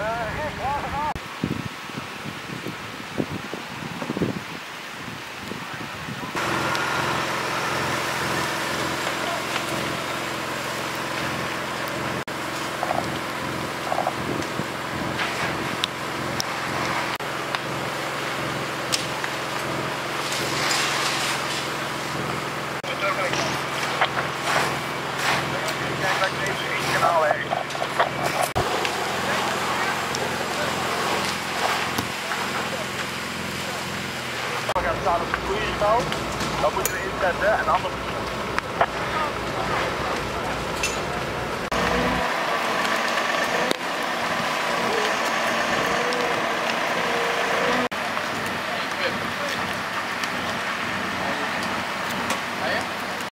Uh, staan op het goede spel, dan moeten we inzetten en anders